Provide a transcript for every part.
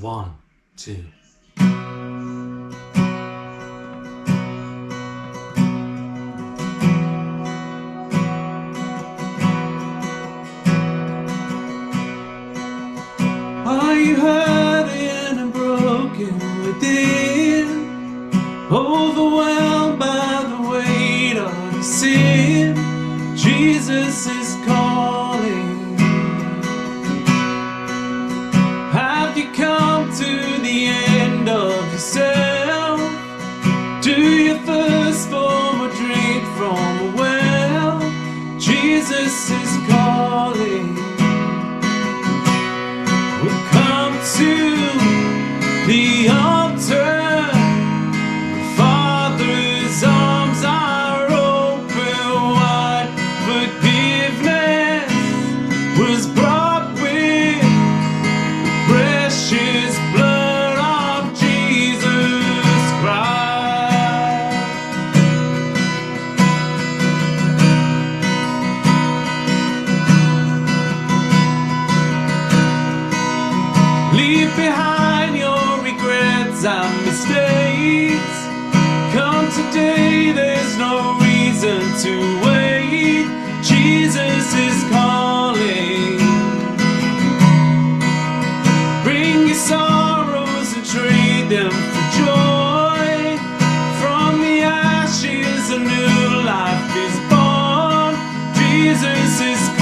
One, two. Are you hurting and broken within? Overwhelmed. your first form or drink from a well. Jesus is calling. We'll come to sorrows and trade them for joy. From the ashes, a new life is born. Jesus is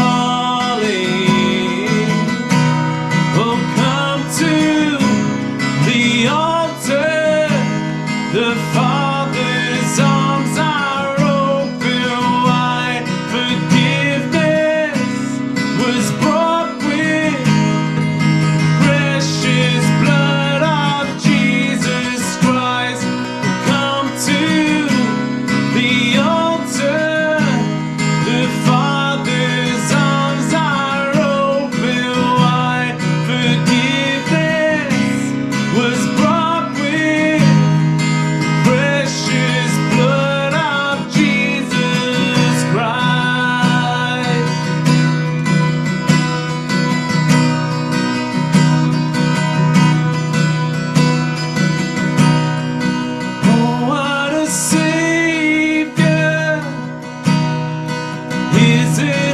Is it